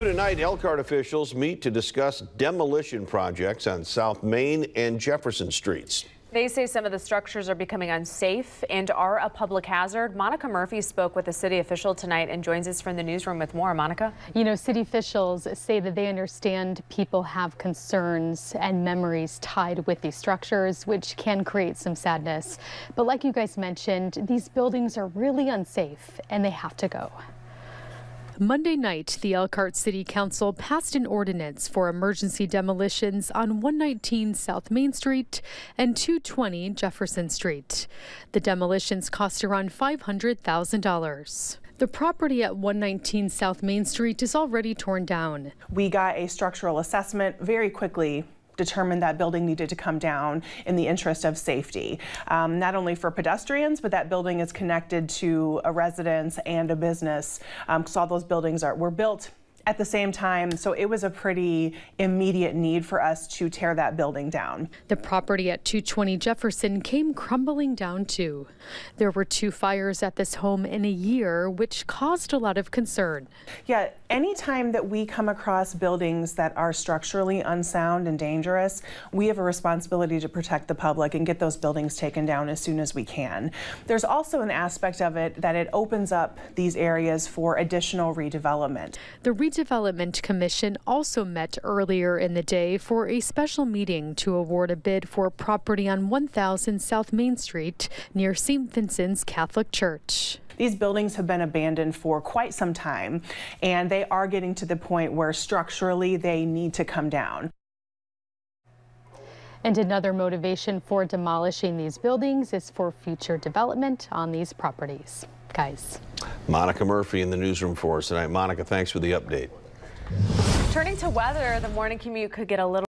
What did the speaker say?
Tonight, Elkhart officials meet to discuss demolition projects on South Main and Jefferson Streets. They say some of the structures are becoming unsafe and are a public hazard. Monica Murphy spoke with a city official tonight and joins us from the newsroom with more. Monica? You know, city officials say that they understand people have concerns and memories tied with these structures, which can create some sadness. But like you guys mentioned, these buildings are really unsafe and they have to go. Monday night, the Elkhart City Council passed an ordinance for emergency demolitions on 119 South Main Street and 220 Jefferson Street. The demolitions cost around $500,000. The property at 119 South Main Street is already torn down. We got a structural assessment very quickly determined that building needed to come down in the interest of safety, um, not only for pedestrians, but that building is connected to a residence and a business. Um, so all those buildings are were built at the same time, so it was a pretty immediate need for us to tear that building down. The property at 220 Jefferson came crumbling down too. There were two fires at this home in a year, which caused a lot of concern. Yeah, anytime that we come across buildings that are structurally unsound and dangerous, we have a responsibility to protect the public and get those buildings taken down as soon as we can. There's also an aspect of it that it opens up these areas for additional redevelopment. The Redevelopment Commission also met earlier in the day for a special meeting to award a bid for property on 1000 South Main Street near St. Vincent's Catholic Church. These buildings have been abandoned for quite some time, and they are getting to the point where structurally they need to come down. And another motivation for demolishing these buildings is for future development on these properties. Guys. Monica Murphy in the newsroom for us tonight. Monica, thanks for the update. Turning to weather, the morning commute could get a little